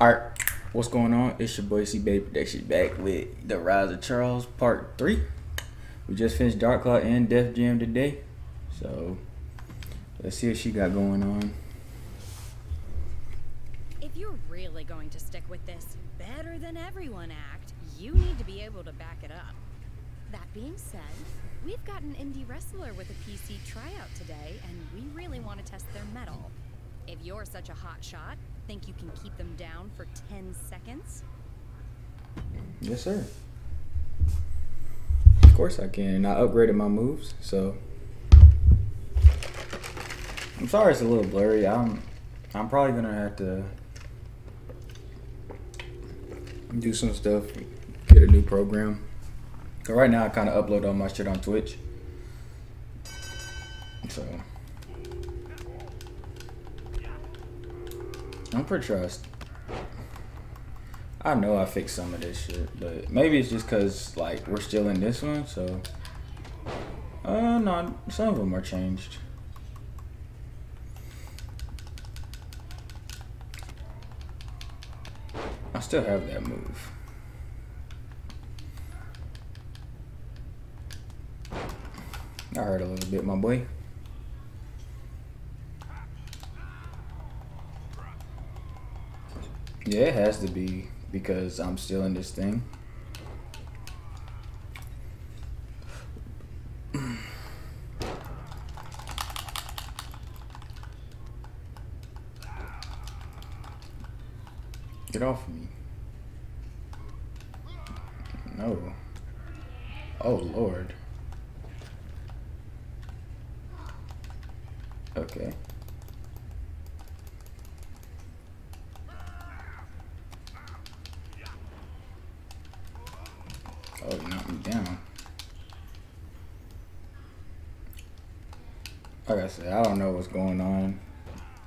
Alright, what's going on? It's your boy C Bailey Production back with The Rise of Charles Part 3. We just finished Dark Cloud and Death Jam today. So let's see what she got going on. If you're really going to stick with this better than everyone act, you need to be able to back it up. That being said, we've got an indie wrestler with a PC tryout today, and we really want to test their mettle. If you're such a hot shot, think you can keep them down for 10 seconds? Yes, sir. Of course I can. And I upgraded my moves, so I'm sorry it's a little blurry. I'm I'm probably gonna have to do some stuff, get a new program. Right now I kind of upload all my shit on Twitch. So I'm pretty sure I, know I fixed some of this shit, but maybe it's just cause like we're still in this one, so. Uh, no, some of them are changed. I still have that move. I heard a little bit, my boy. Yeah, it has to be because I'm still in this thing. Get off me. No. Oh, Lord. Okay. Oh, you knocked me down. I don't know what's going on.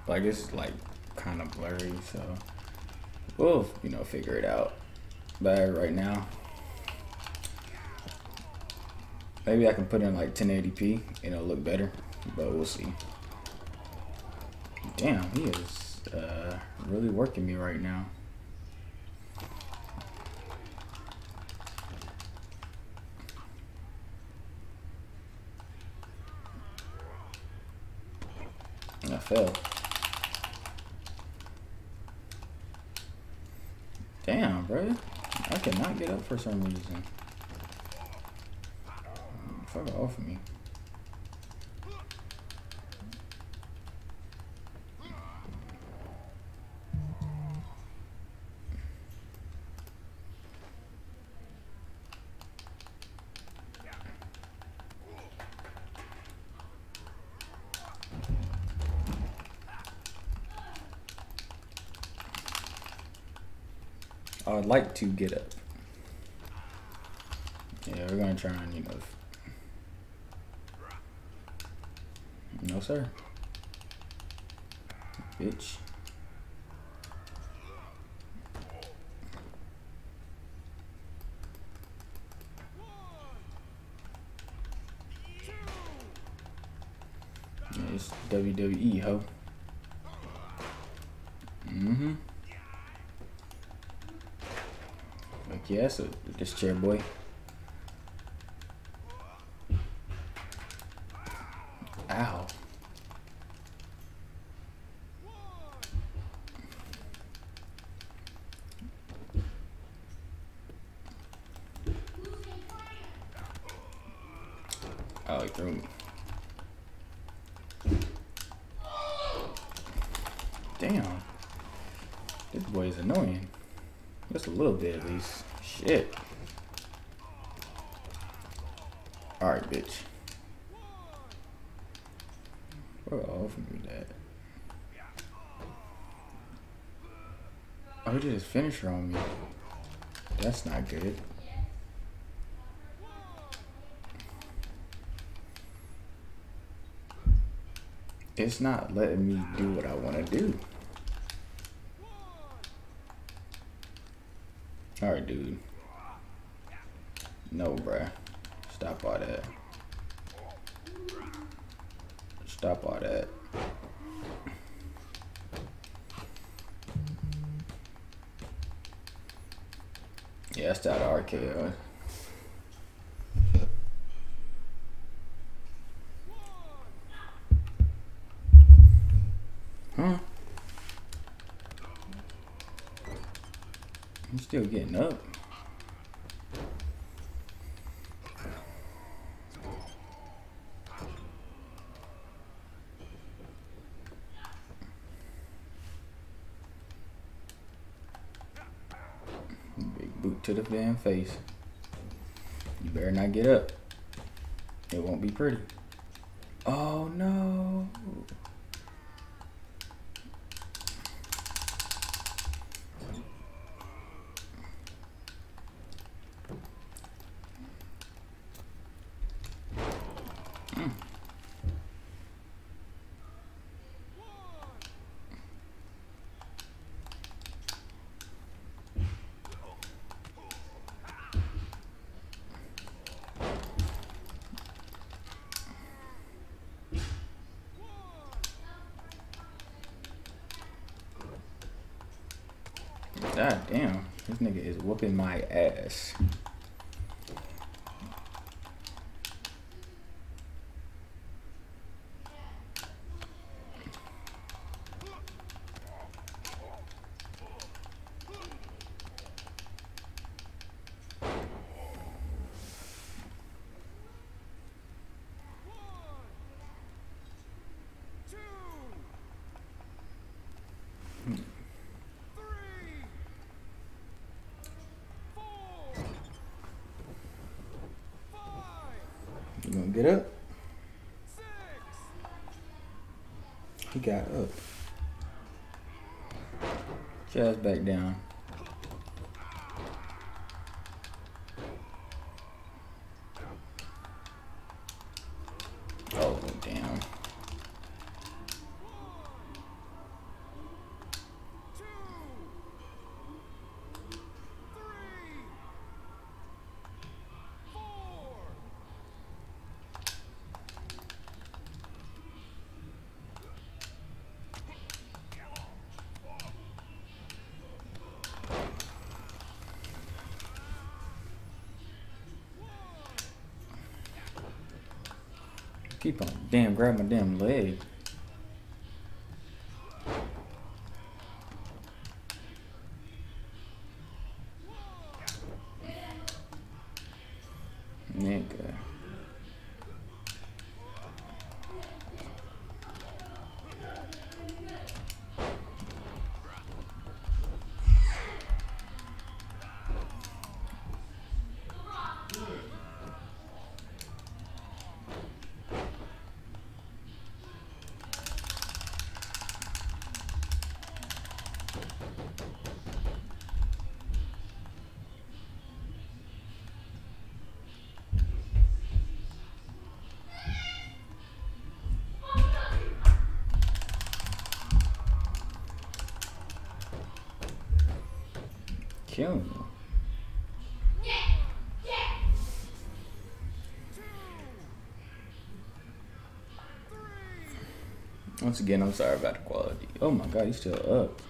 Like, it's like kind of blurry, so we'll, you know, figure it out. But right now, maybe I can put in like 1080p and it'll look better, but we'll see. Damn, he is uh, really working me right now. I fell. Damn, bro. I cannot get up for some reason. Fuck off of me. Would like to get up. Yeah, we're gonna try and, you know. No, sir. Bitch. It's WWE, ho. Mm-hmm. Yeah, so this chair boy. Ow. Oh, ah, he threw me. Damn. This boy is annoying. Just a little bit at least. Shit. Alright, bitch. What off me that? Oh, he did his finisher on me. That's not good. It's not letting me do what I want to do. Alright, dude. No, bruh. Stop all that. Stop all that. Yeah, that's that RKO. Huh? I'm still getting up. Big boot to the damn face. You better not get up. It won't be pretty. Oh no. God damn. This nigga is whooping my ass. You gonna get up? He got up. Just back down. Grab my damn leg. Killing me. Once again, I'm sorry about the quality. Oh my god, he's still up.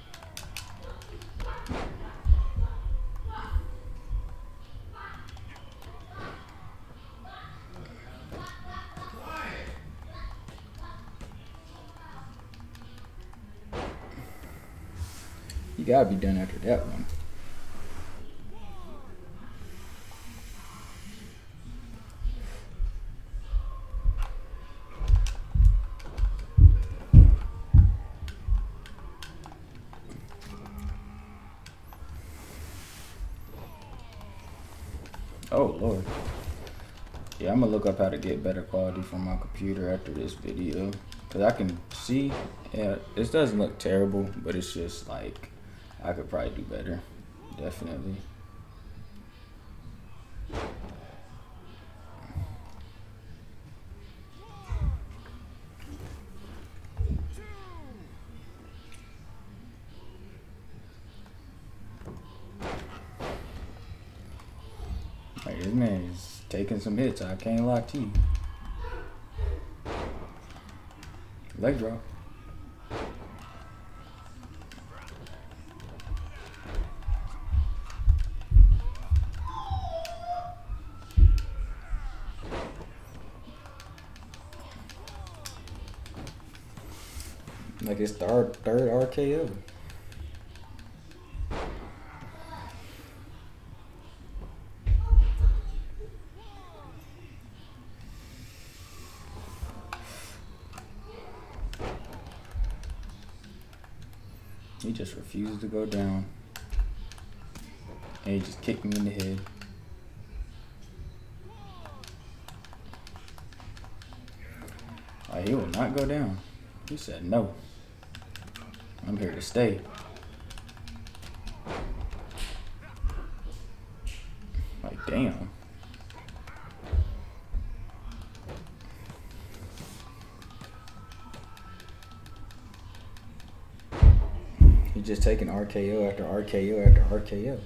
You gotta be done after that one. Oh lord. Yeah, I'm gonna look up how to get better quality from my computer after this video. Cause I can see, yeah, this doesn't look terrible, but it's just like, I could probably do better. Definitely. some hits. I can't lie to you. Leg drop. Like it's third third RKO. He just refuses to go down. And he just kicked me in the head. Like, he will not go down. He said no. I'm here to stay. Like, damn. Just taking RKO after RKO after RKO.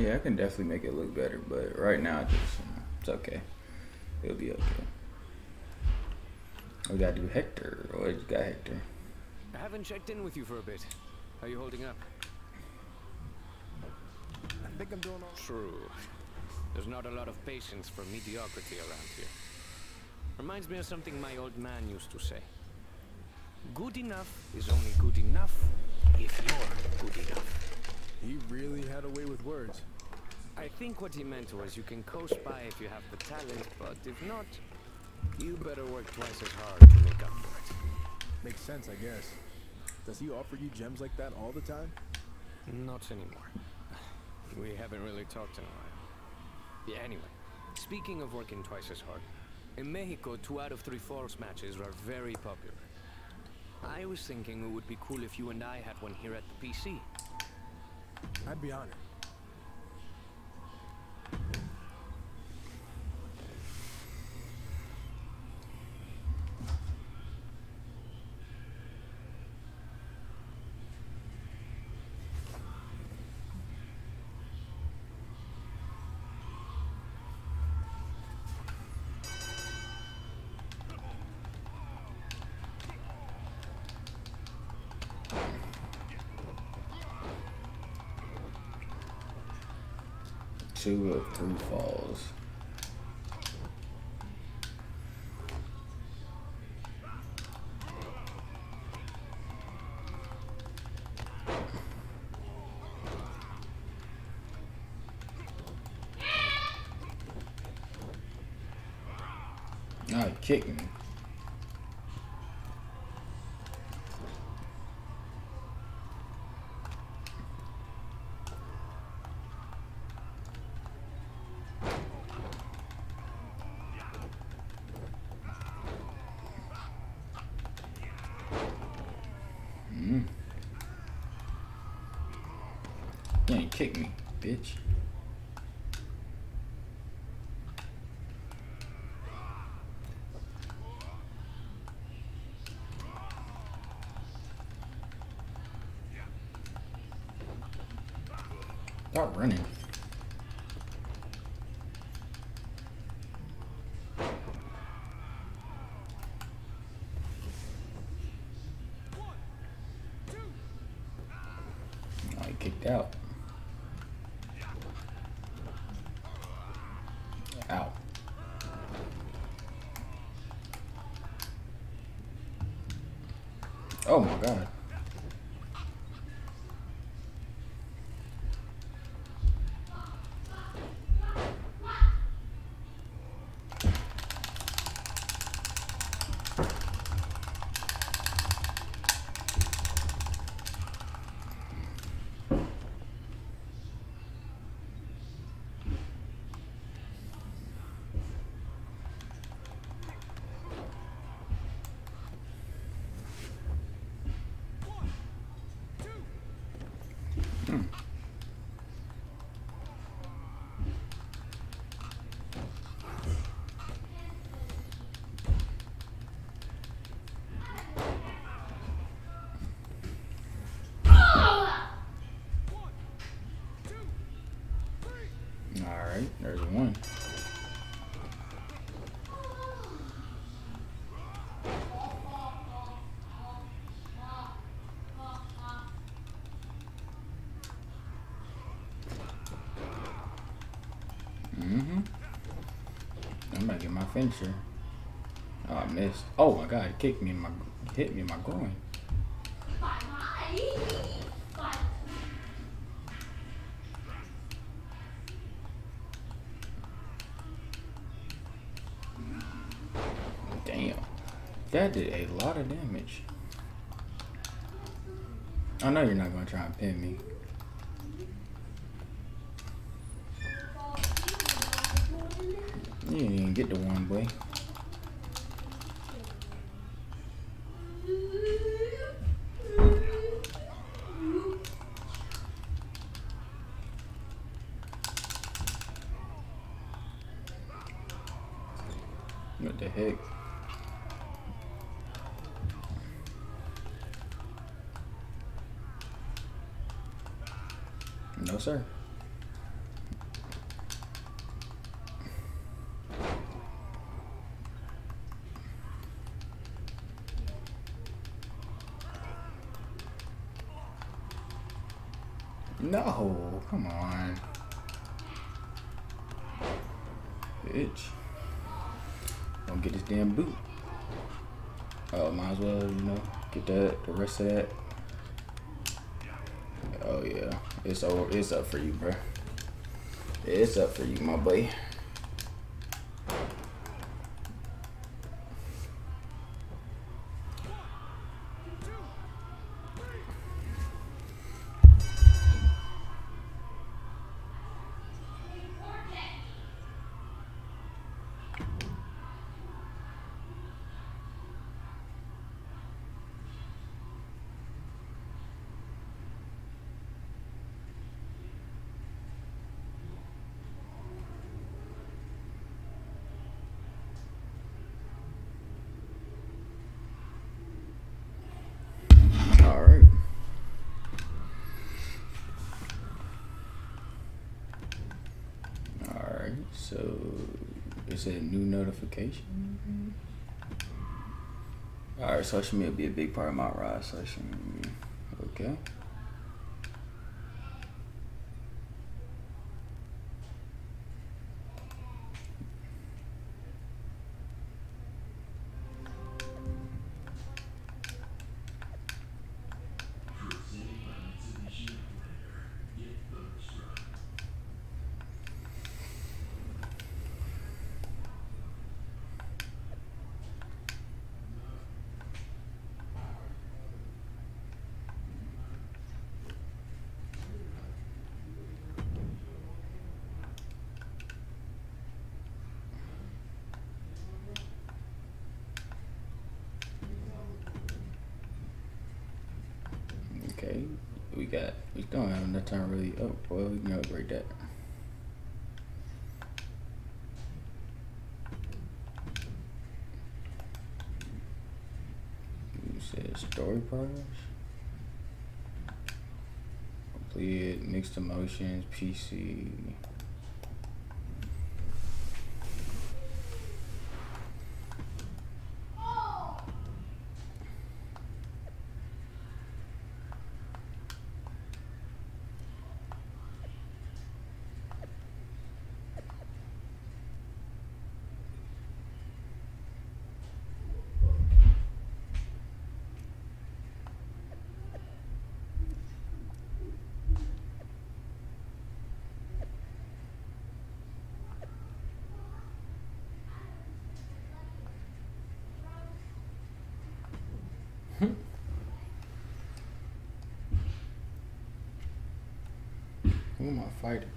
Yeah, I can definitely make it look better, but right now, just you know, it's okay. It'll be okay. We gotta do Hector. Oh, we got Hector. I haven't checked in with you for a bit. How are you holding up? I think I'm doing all True. There's not a lot of patience for mediocrity around here. Reminds me of something my old man used to say. Good enough is only good enough if you're good enough. He really had a way with words. I think what he meant was you can coast by if you have the talent, but if not, you better work twice as hard to make up for it. Makes sense, I guess. Does he offer you gems like that all the time? Not anymore. We haven't really talked in a while. Yeah, anyway. Speaking of working twice as hard, in Mexico, two out of three falls matches are very popular. I was thinking it would be cool if you and I had one here at the PC. I'd be honored. Two of three falls. He kicked me. Mm. You ain't kick me, bitch. Stop running. Oh, kicked out. Ow. Oh my god. Alright, there's one. Mm-hmm. I'm gonna get my finisher. Oh, I missed. Oh my god, it kicked me in my hit me in my groin. Damn. That did a lot of damage. I know you're not gonna try and pin me. You didn't even get the one, boy. What the heck? No, sir. No, come on. Bitch. Don't get this damn boot. Oh, might as well, you know, get that, the rest of that. It's over. It's up for you, bro. It's up for you, my boy. A new notification? Mm-hmm. All right. Social media will be a big part of my ride. Social media. Okay. We got. We don't have enough time really. Oh, well, can that. You said story progress. Completed mixed emotions PC. Who am I fighting?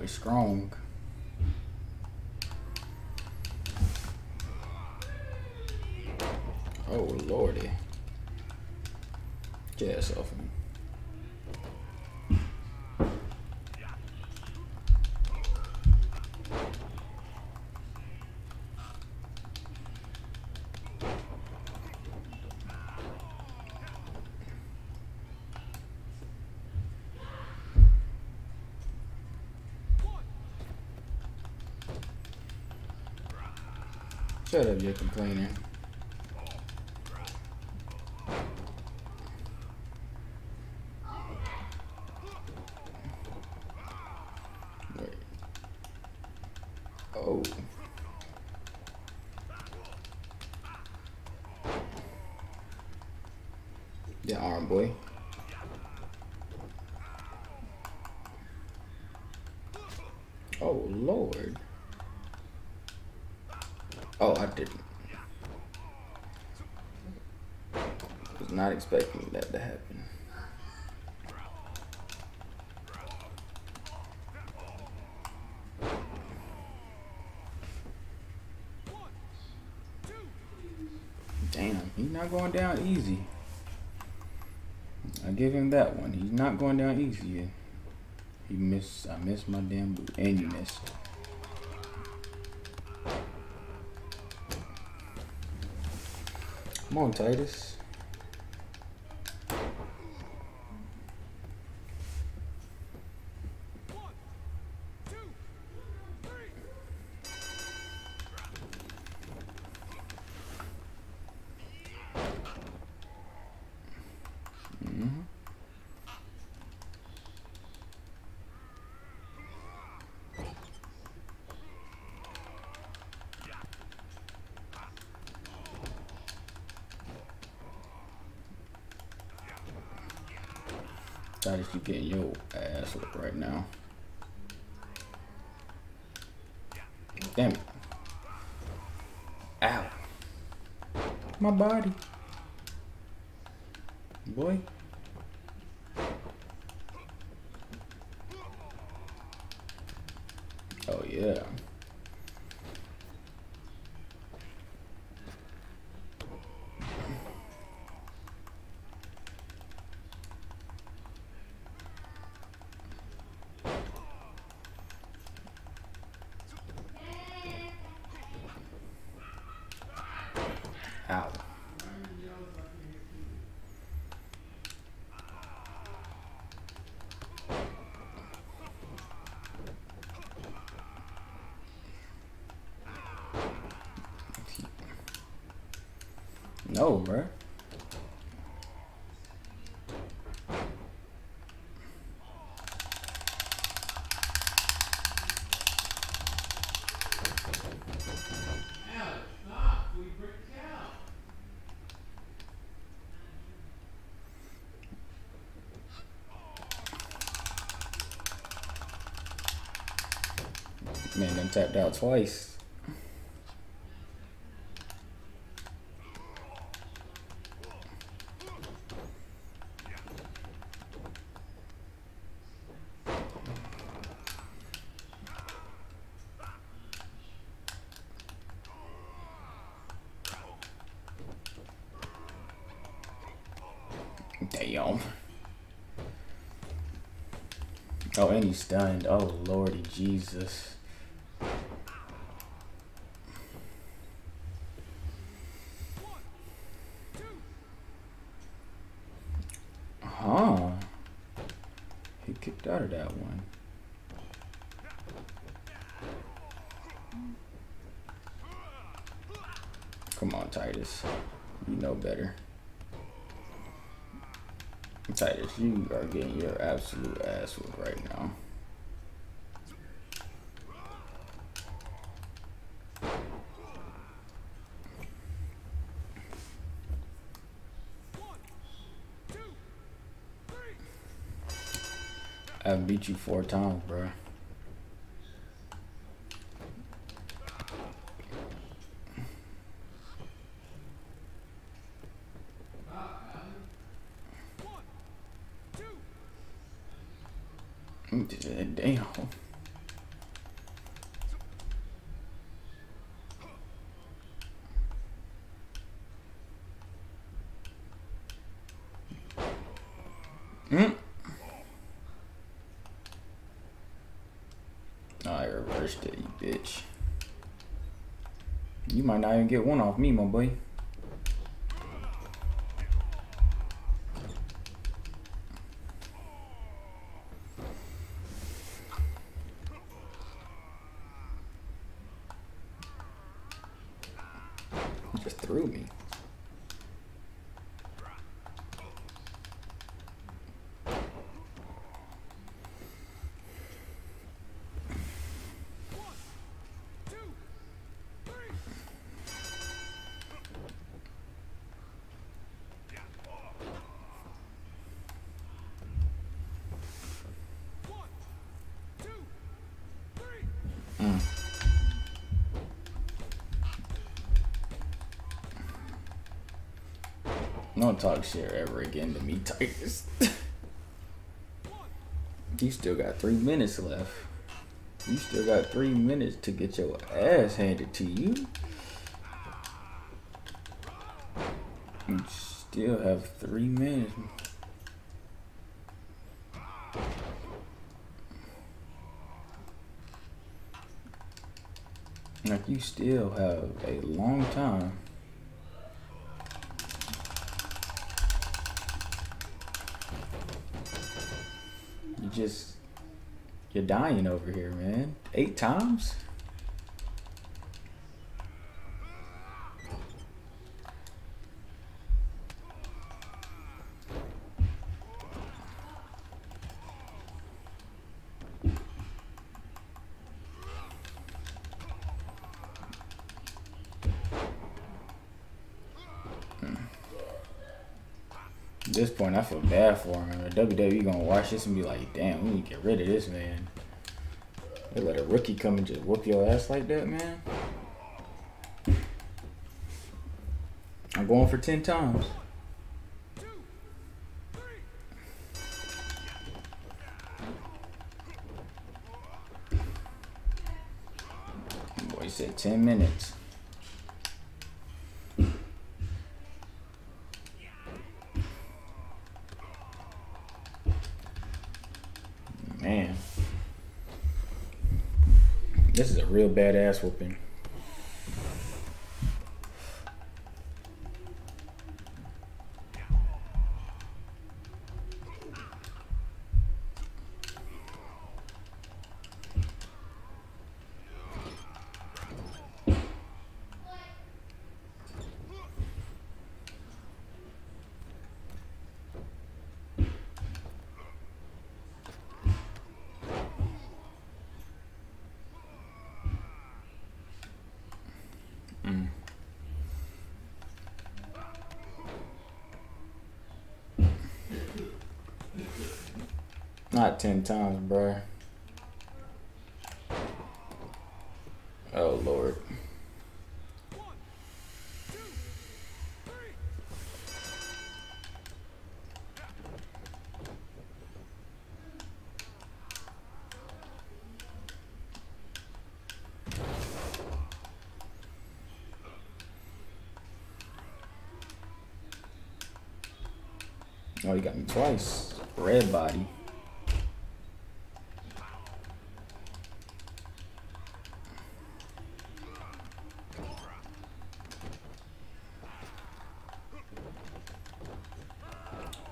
That strong. Oh lordy. Get off. Shut up, you're complaining. Wait. Oh. Yeah, arm boy. Oh lord. Oh, I didn't. Was not expecting that to happen. Damn, he's not going down easy. I give him that one. He's not going down easy. He missed. I missed my damn boot, and you missed. Come on, Titus. Mhm. Titus, you getting your ass whipped right now. Damn it. Ow. My body. Boy. Oh yeah. Ow. No, bruh. Man, done tapped out twice. Damn. Oh, and he's stunned. Oh, lordy Jesus. Huh. He kicked out of that one. Come on, Titus. You know better. Titus, you are getting your absolute ass whooped right now. Beat you four times, bro. Damn. Mm. I reversed it, you bitch. You might not even get one off me, my boy. Don't talk shit ever again to me, Titus. you still got three minutes left. You still got three minutes to get your ass handed to you. You still have three minutes. Like you still have a long time. Just you're dying over here, man. Eight times? This point, I feel bad for him. WWE gonna watch this and be like, "Damn, we need to get rid of this man." They let a rookie come and just whoop your ass like that, man. I'm going for ten times. Boy said ten minutes. Man. This is a badass whooping. Not ten times, bruh. Oh lord. Oh, you got me twice. Red body.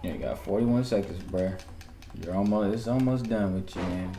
Yeah, you got 41 seconds, bruh. You're almost, it's almost done with you, man.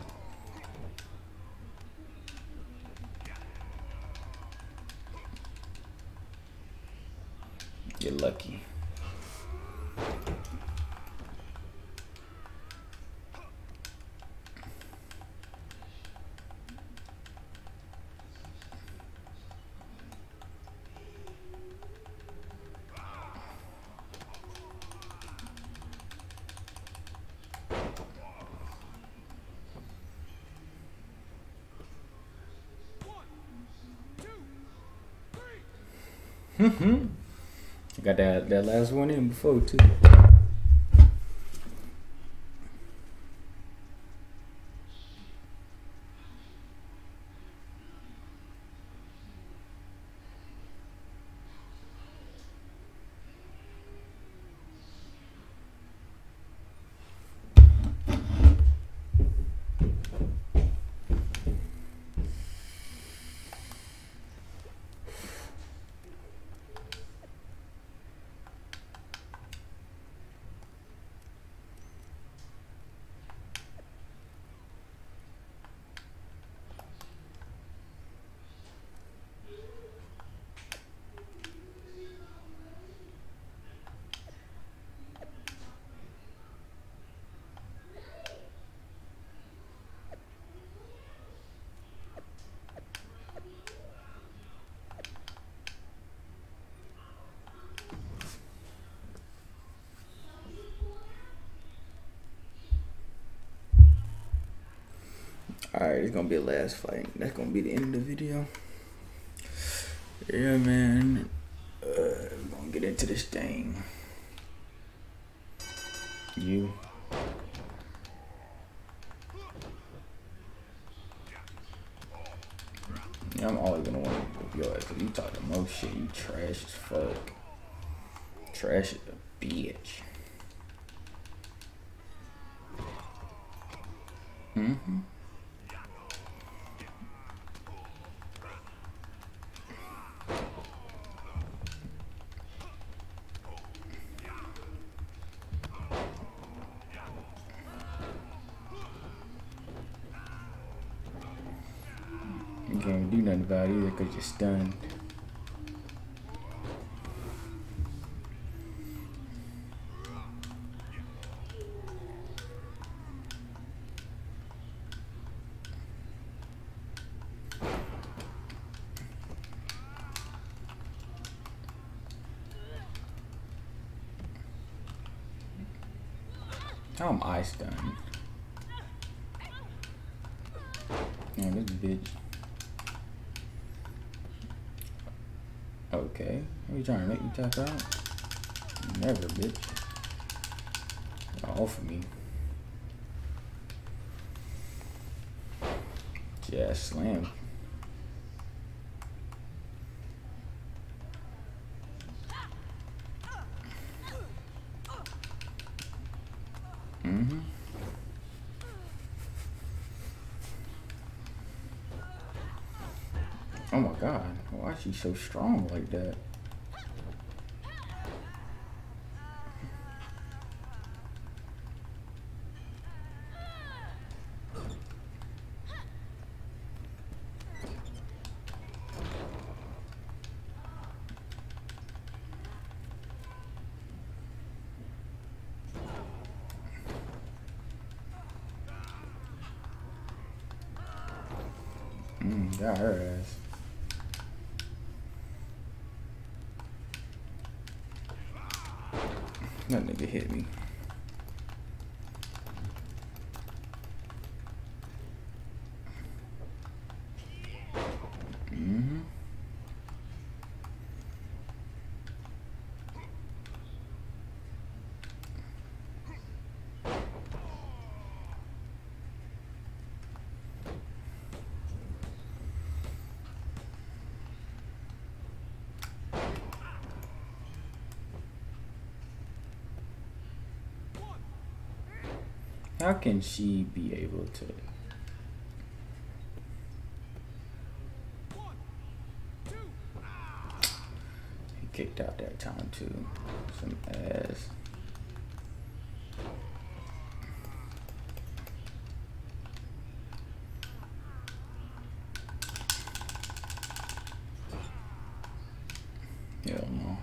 Mm-hmm. Got that that last one in before too. Alright, it's gonna be a last fight. That's gonna be the end of the video. Yeah, man. Uh, we're gonna get into this thing. You. Yeah, I'm always gonna want to your ass you talk the most shit. You trash as fuck. Trash as a bitch. Mm-hmm. You're stunned. How am I stunned? Yeah, this bitch. Okay. Are you trying to make me tap out? Never, bitch. All for me. Yeah, slam. Mm-hmm. Oh my god, why is she so strong like that? Mm, got her ass. That nigga hit me. Mm-hmm. How can she be able to? He kicked out that time too. Some ass. Hell no.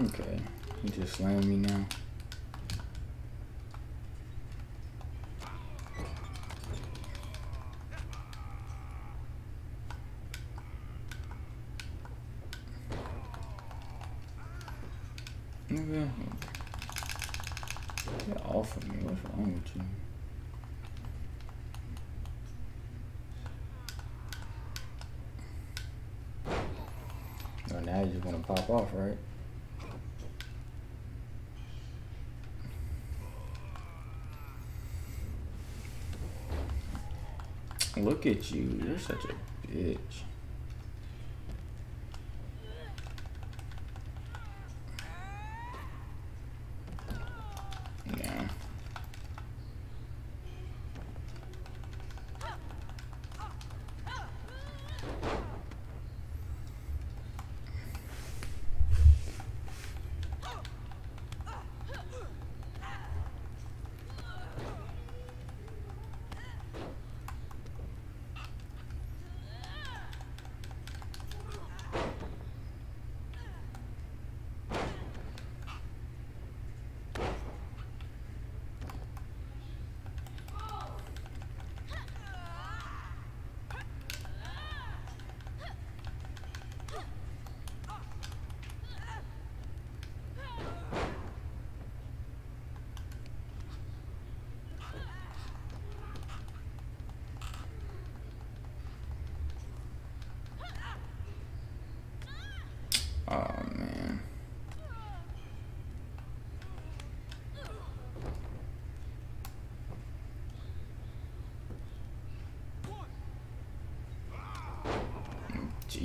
Okay. You just slammed me now. Nigga. Get off of me. What's wrong with you? Oh, now you just to pop off, right? Look at you. You're such a bitch.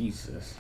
Jesus.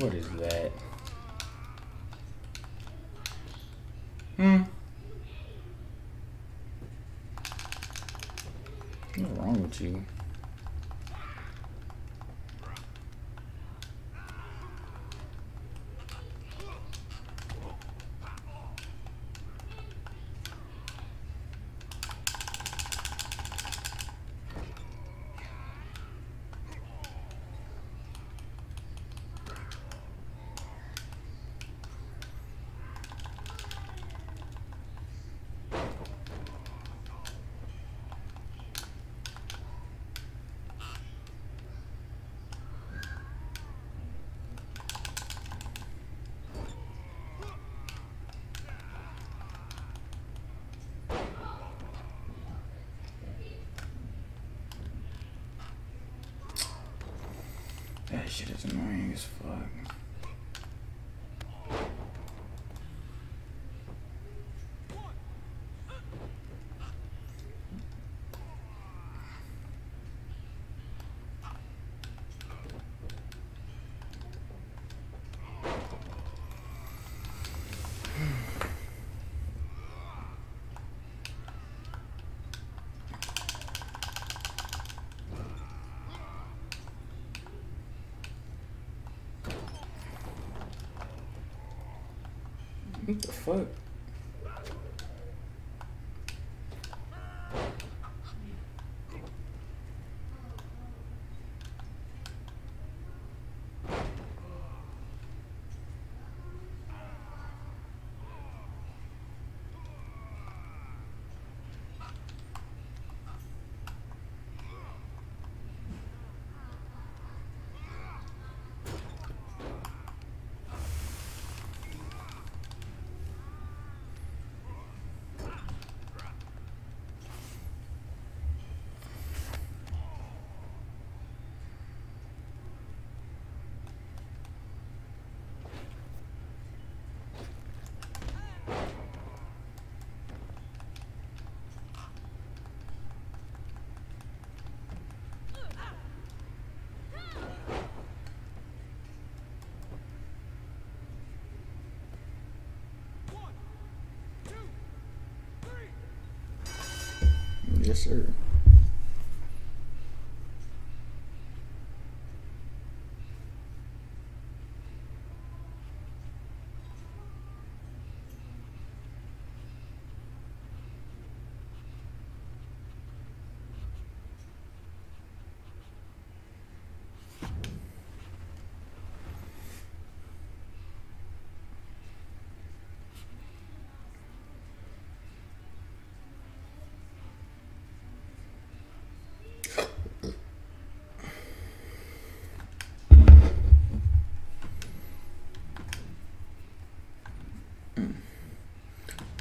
What is that? Hmm. What's wrong with you? That shit is annoying as fuck. What the fuck? Yes, sir.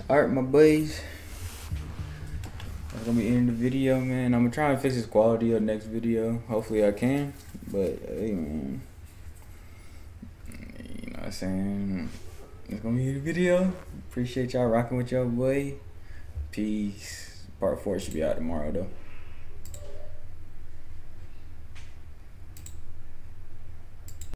Alright, my boys. That's gonna be ending the video, man. I'm gonna try and fix this quality of the next video. Hopefully I can. But hey man. You know what I'm saying? It's gonna be the video. Appreciate y'all rocking with your boy. Peace. Part four should be out tomorrow though.